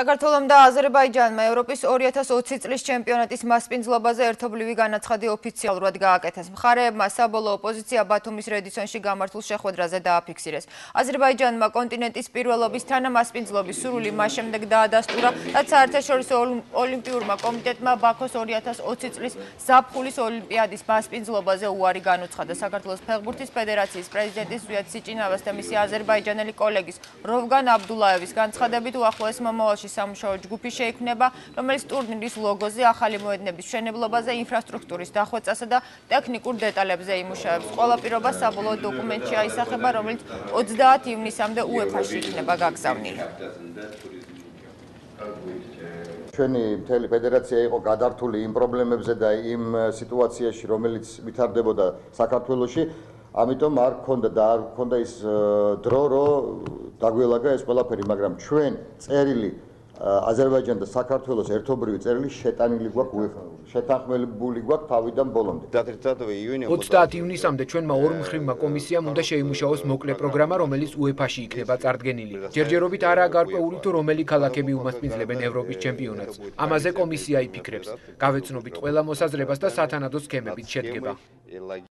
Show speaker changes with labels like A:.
A: საქართველოს და აზერბაიჯანმა ევროპის 2020 წლის ჩემპიონატის მასპინძლობაზე ერთობლივი განაცხადი ოფიციალურად გააკეთეს. მხარეებმა საბოლოო პოზიცია ბათუმის რედისონში გამართულ შეხვედრაზე დააფიქსირეს. აზერბაიჯანმა კონტინენტის პირველობის თანამასპინძლობის სურვილი მას შემდეგ დაადასტურა, რაც საერთაშორისო ოლიმპიურმა კომიტეტმა ბაქოს 2020 წლის ზაფხულის ოლიმპიადის მასპინძლობაზე უარი განუცხადა. საქართველოს ფეხბურთის ფედერაციის პრეზიდენტის ზვიად სიჭინავას და მისი აზერბაიჯანელი კოლეგის როვგან აბდულაევის განცხადებით უახლოეს მომავალში სამუშაო ჯგუფი შეიქმნება, რომელიც ტურნირის ლოგოზე, ახალი მოედნების მშენებლობაზე, ინფრასტრუქტურის დახვეწასა და ტექნიკურ დეტალებზე იმუშავებს. ყველა პირობა საბოლოო დოკუმენტში აისახება, რომელიც 30 ივნისამდე UEFA-ში იქნება გაგზავნილი.
B: ჩვენი მთელი ფედერაცია იყო გადართული იმ პრობლემებზე და იმ სიტუაციაში, რომელიც ვითარდებოდა საქართველოში. ამიტომ არ გქონდა და არ გქონდა ის დრო, რომ დაგველაგა ეს ყველაფერი, მაგრამ ჩვენ წერილი აზერბაიჯან და საქართველოს ერთობრივი წერილი შეტანილი გვაქვს UEFA შეთანხმებული გვაქვს თავიდან ბოლომდე.
C: 30 ივნისამდე ჩვენმა ორ მხრივმა კომისიამ უნდა შეიმუშაოს მოკლე პროგრამა, რომელიც UEFA-ში იქნება წარდგენილი. ჯერჯერობით არაა გარკვეული თუ რომელი ქალაქები უმასპინძლებენ ევროპის ჩემპიონატს. ამაზე კომისია იფიქრებს. გავეცნობით ყველა მოსაზრებას და სათანადო სქემებით შედგება.